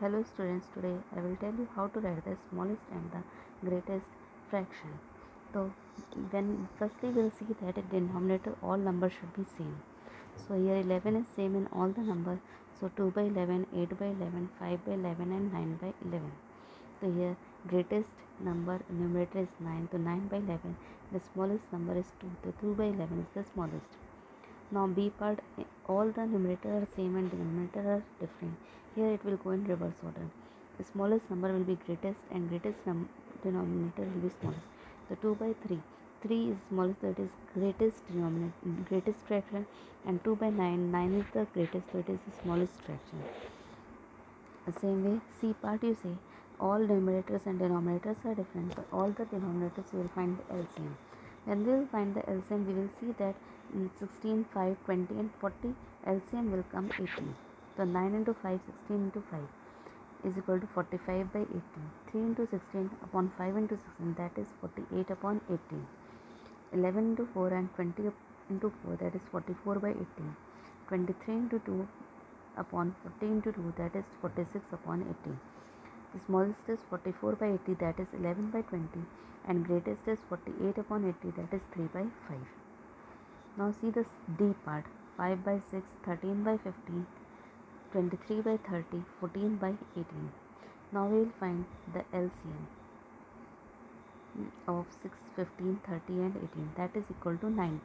Hello students, today I will tell you how to write the smallest and the greatest fraction. So when firstly we'll see that in denominator all numbers should be same. So here 11 is same in all the numbers. So 2 by 11, 8 by 11, 5 by 11 and 9 by 11. So here greatest number numerator is 9 so 9 by 11 the smallest number is 2 so 2 by 11 is the smallest now b part all the numerator are same and denominator are different. Here it will go in reverse order. The smallest number will be greatest and greatest denominator will be smallest. So 2 by 3 3 is smallest so it is greatest denominator greatest fraction. And 2 by 9 9 is the greatest so it is the smallest fraction. The same way c part you say all numerators and denominators are different but all the denominators you will find LCM when we will find the LCM we will see that in 16 5 20 and 40 LCM will come 18 so 9 into 5 16 into 5 is equal to 45 by 18 3 into 16 upon 5 into 16 that is 48 upon 18 11 into 4 and 20 into 4 that is 44 by 18 23 into 2 upon 14 into 2 that is 46 upon 18 the smallest is 44 by 80 that is 11 by 20 and greatest is 48 upon 80 that is 3 by 5. Now see this D part 5 by 6, 13 by 15, 23 by 30, 14 by 18. Now we will find the LCM hmm, of 6, 15, 30 and 18 that is equal to 90.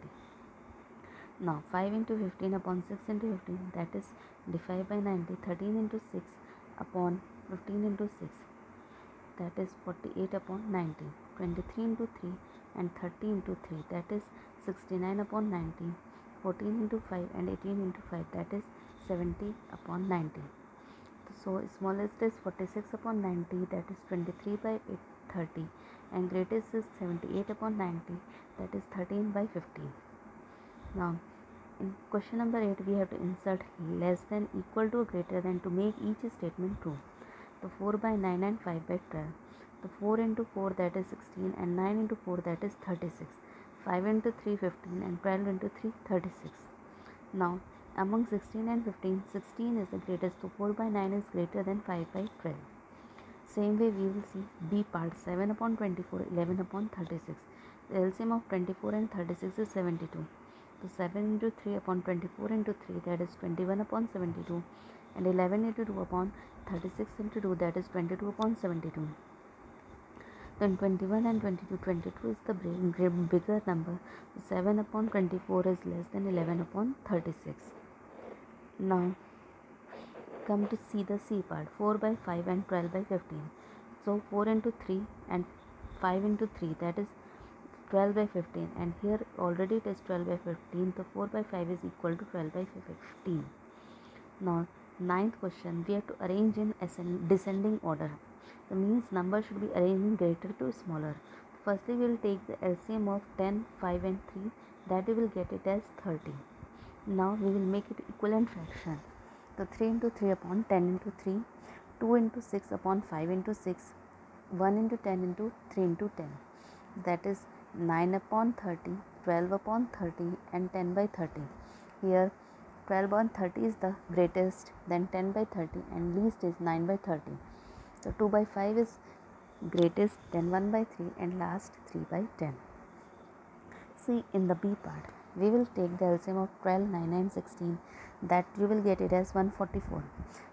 Now 5 into 15 upon 6 into 15 that is divide by 90 13 into 6 upon 15 into 6 that is 48 upon 19 23 into 3 and 30 into 3 that is 69 upon 19 14 into 5 and 18 into 5 that is 70 upon 90 so smallest is 46 upon 90 that is 23 by 8, 30 and greatest is 78 upon 90 that is 13 by 15 now in question number 8 we have to insert less than equal to greater than to make each statement true the 4 by 9 and 5 by 12 the 4 into 4 that is 16 and 9 into 4 that is 36 5 into 3 15 and 12 into 3 36 now among 16 and 15 16 is the greatest. So 4 by 9 is greater than 5 by 12 same way we will see b part 7 upon 24 11 upon 36 the LCM of 24 and 36 is 72 so 7 into 3 upon 24 into 3 that is 21 upon 72 and 11 into 2 upon 36 into 2 that is 22 upon 72 then 21 and 22 22 is the bigger number. 7 upon 24 is less than 11 upon 36 now come to see the c part 4 by 5 and 12 by 15 so 4 into 3 and 5 into 3 that is 12 by 15 and here already it is 12 by 15 so 4 by 5 is equal to 12 by 15 now ninth question we have to arrange in descending order. The means number should be arranged in greater to smaller. Firstly we will take the LCM of 10 5 and 3 that we will get it as 30 now we will make it equivalent fraction. So 3 into 3 upon 10 into 3 2 into 6 upon 5 into 6 1 into 10 into 3 into 10 that is 9 upon 30 12 upon 30 and 10 by 30 here 12 upon 30 is the greatest then 10 by 30 and least is 9 by 30 so 2 by 5 is greatest then 1 by 3 and last 3 by 10 see in the b part we will take the LCM of 12 9 and 16 that you will get it as 144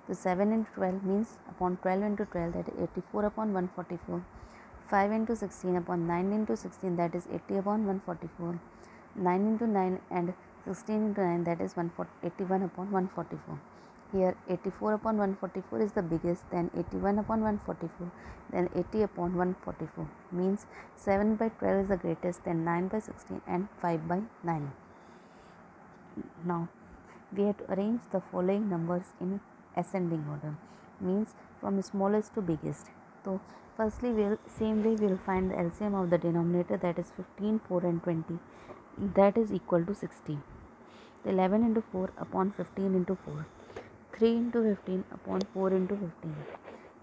so 7 into 12 means upon 12 into 12 that is 84 upon 144 5 into 16 upon 9 into 16 that is 80 upon 144 9 into 9 and 16 into 9 that is 81 upon 144 here 84 upon 144 is the biggest then 81 upon 144 then 80 upon 144 means 7 by 12 is the greatest then 9 by 16 and 5 by 9 now we have to arrange the following numbers in ascending order. Means from smallest to biggest. So firstly we'll same way we'll find the LCM of the denominator that is 15 4 and 20 that is equal to 60 11 into 4 upon 15 into 4 3 into 15 upon 4 into 15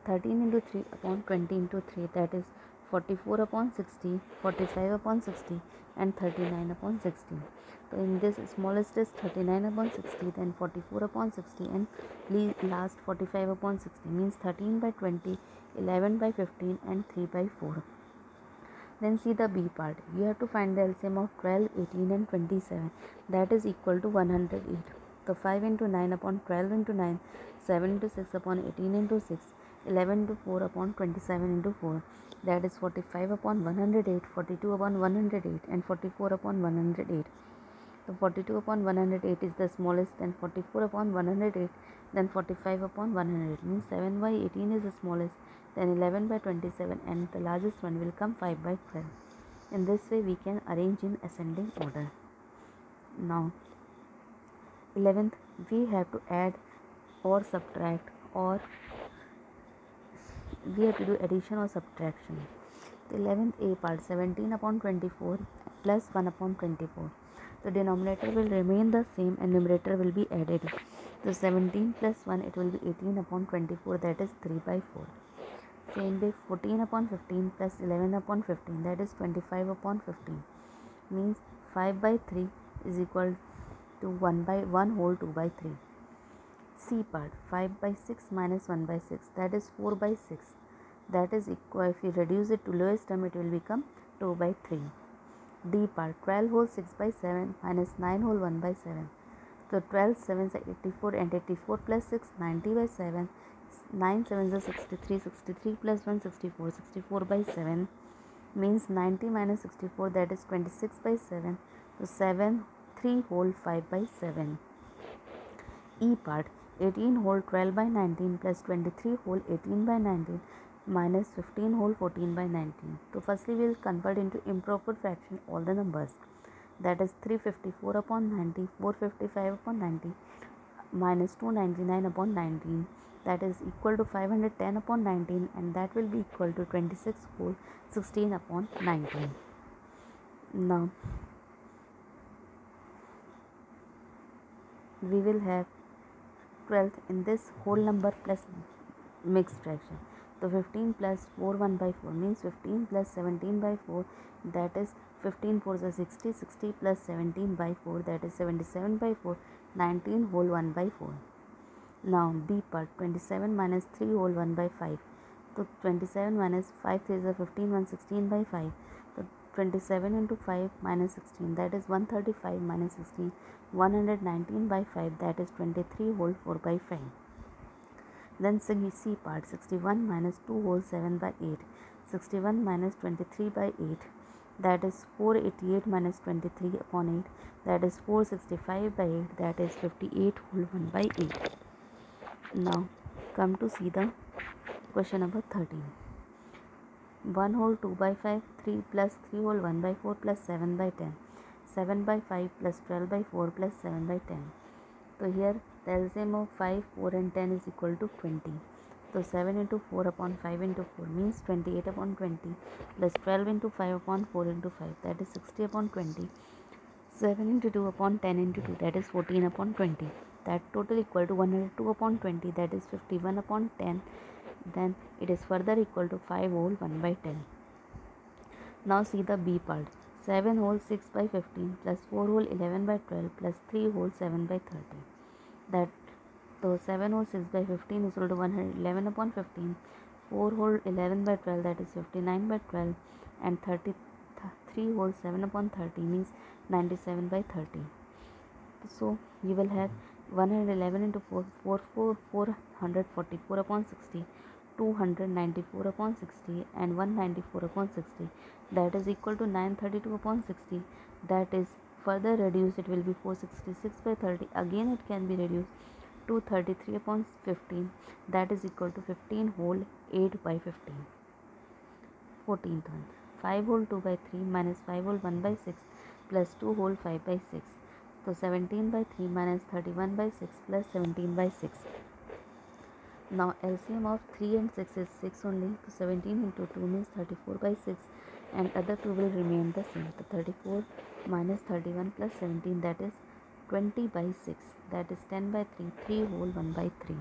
13 into 3 upon 20 into 3 that is 44 upon 60 45 upon 60 and 39 upon 60 so in this smallest is 39 upon 60 then 44 upon 60 and last 45 upon 60 means 13 by 20 11 by 15 and 3 by 4 then see the b part. You have to find the lcm of 12 18 and 27 that is equal to 108 so 5 into 9 upon 12 into 9 7 into 6 upon 18 into 6 11 into 4 upon 27 into 4 that is 45 upon 108 42 upon 108 and 44 upon 108 so 42 upon 108 is the smallest then 44 upon 108 then 45 upon 108 means 7 by 18 is the smallest then 11 by 27 and the largest one will come 5 by 12 in this way we can arrange in ascending order. Now 11th we have to add or subtract or we have to do addition or subtraction. The 11th a part 17 upon 24 plus 1 upon 24 the denominator will remain the same and numerator will be added. So 17 plus 1 it will be 18 upon 24 that is 3 by 4 same way 14 upon 15 plus 11 upon 15 that is 25 upon 15 means 5 by 3 is equal to 1 by 1 whole 2 by 3 C part 5 by 6 minus 1 by 6 that is 4 by 6 that is equal if you reduce it to lowest term it will become 2 by 3 D part 12 whole 6 by 7 minus 9 whole 1 by 7 so 12 7 is 84 and 84 plus 6 90 by 7 9 7 is 63 63 plus 1 64 64 by 7 means 90 minus 64 that is 26 by 7 so 7 3 whole 5 by 7 E part 18 whole 12 by 19 plus 23 whole 18 by 19 minus 15 whole 14 by 19. So firstly we will convert into improper fraction all the numbers. That is 354 upon 90 455 upon 90 minus 299 upon 19 that is equal to 510 upon 19 and that will be equal to 26 whole 16 upon 19. Now we will have 12th in this whole number plus mixed fraction. So 15 plus 4 1 by 4 means 15 plus 17 by 4 that is 15 4 is 60 60 plus 17 by 4 that is 77 by 4 19 whole 1 by 4. Now D part 27 minus 3 whole 1 by 5. So 27 minus 5 3 is 15 116 by 5. So 27 into 5 minus 16 that is 135 minus 16 119 by 5 that is 23 whole 4 by 5 then C part 61 minus 2 whole 7 by 8 61 minus 23 by 8 that is 488 minus 23 upon 8 that is 465 by 8 that is 58 whole 1 by 8 now come to see the question number 13 1 whole 2 by 5 3 plus 3 whole 1 by 4 plus 7 by 10 7 by 5 plus 12 by 4 plus 7 by 10. So here the LCM of 5, 4 and 10 is equal to 20. So 7 into 4 upon 5 into 4 means 28 upon 20 plus 12 into 5 upon 4 into 5 that is 60 upon 20. 7 into 2 upon 10 into 2 that is 14 upon 20. That total equal to 102 upon 20 that is 51 upon 10 then it is further equal to 5 whole 1 by 10. Now see the B part. 7 whole 6 by 15 plus 4 whole 11 by 12 plus 3 whole 7 by 30 that so 7 whole 6 by 15 is equal to 111 upon 15 4 whole 11 by 12 that is 59 by 12 and 33 whole 7 upon 30 means 97 by 30 so you will have 111 into 4 4 4 444 upon 60 294 upon 60 and 194 upon 60 that is equal to 932 upon 60 that is further reduced it will be 466 by 30 again it can be reduced. to 33 upon 15 that is equal to 15 whole 8 by 15 14th one. 5 whole 2 by 3 minus 5 whole 1 by 6 plus 2 whole 5 by 6 so 17 by 3 minus 31 by 6 plus 17 by 6 now LCM of 3 and 6 is 6 only. So 17 into 2 means 34 by 6 and other 2 will remain the same. So 34 minus 31 plus 17 that is 20 by 6 that is 10 by 3 3 whole 1 by 3.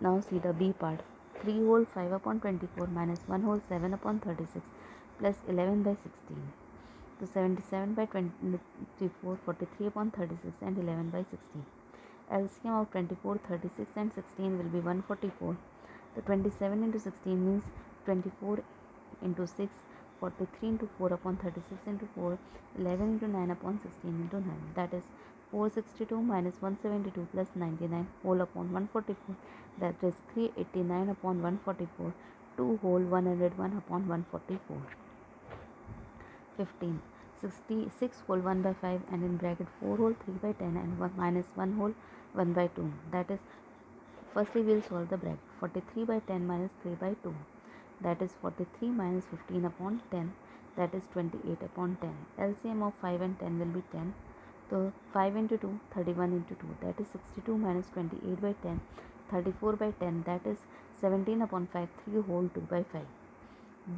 Now see the B part 3 whole 5 upon 24 minus 1 whole 7 upon 36 plus 11 by 16 so 77 by 24 43 upon 36 and 11 by 16 LCM of 24 36 and 16 will be 144 the 27 into 16 means 24 into 6 43 into 4 upon 36 into 4 11 into 9 upon 16 into 9 that is 462 minus 172 plus 99 whole upon 144 that is 389 upon 144 2 whole 101 upon 144 15 66 whole 1 by 5 and in bracket 4 whole 3 by 10 and 1 minus 1 whole 1 by 2 that is firstly we'll solve the bracket. 43 by 10 minus 3 by 2 that is 43 minus 15 upon 10 that is 28 upon 10 LCM of 5 and 10 will be 10 so 5 into 2 31 into 2 that is 62 minus 28 by 10 34 by 10 that is 17 upon 5 3 whole 2 by 5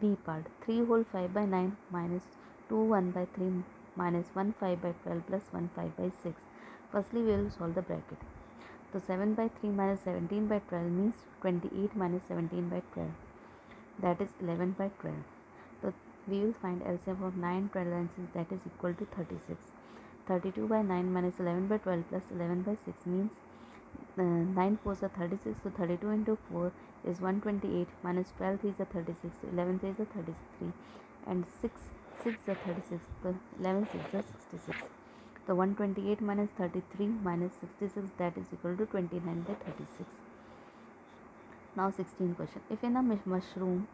B part 3 whole 5 by 9 minus 2 1 by 3 minus 1 5 by 12 plus 1 5 by 6 firstly we will solve the bracket. So 7 by 3 minus 17 by 12 means 28 minus 17 by 12 that is 11 by 12 so we will find LCM of 9 12 and 6 that is equal to 36 32 by 9 minus 11 by 12 plus 11 by 6 means uh, 9 4s are 36 so 32 into 4 is 128 minus 12 3 is 36 so 11 3 is 33 and 6 6 is 36 so 11 6 is 66 so 128 minus 33 minus 66 that is equal to 29 by 36 now 16 question. If in a mushroom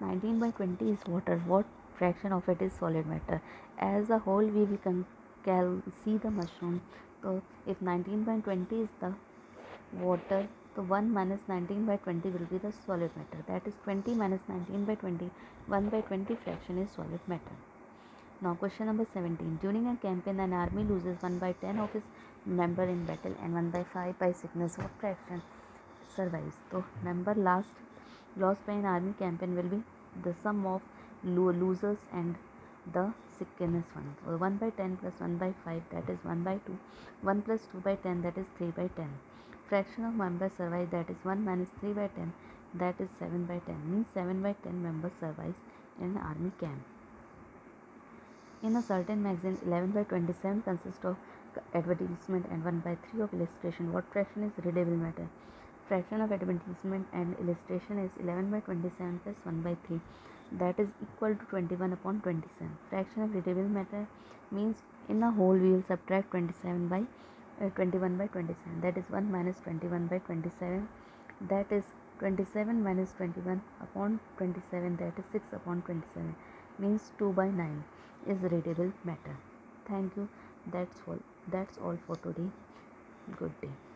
19 by 20 is water, what fraction of it is solid matter? As a whole we will can see the mushroom. So if 19 by 20 is the water, 1 minus 19 by 20 will be the solid matter. That is 20 minus 19 by 20. 1 by 20 fraction is solid matter. Now question number 17. During a campaign an army loses 1 by 10 of its member in battle and 1 by 5 by sickness. What fraction? survives. So member last lost by an army campaign will be the sum of lo- losers and the sickness one. So 1 by 10 plus 1 by 5 that is 1 by 2. 1 plus 2 by 10 that is 3 by 10. Fraction of members survive that is 1 minus 3 by 10 that is 7 by 10 means 7 by 10 members survives in an army camp. In a certain magazine 11 by 27 consists of advertisement and 1 by 3 of illustration. What fraction is readable matter? fraction of advertisement and illustration is 11 by 27 plus 1 by 3 that is equal to 21 upon 27 fraction of readable matter means in a whole we will subtract 27 by uh, 21 by 27 that is 1 minus 21 by 27 that is 27 minus 21 upon 27 that is 6 upon 27 means 2 by 9 is readable matter. Thank you. That's all. That's all for today. Good day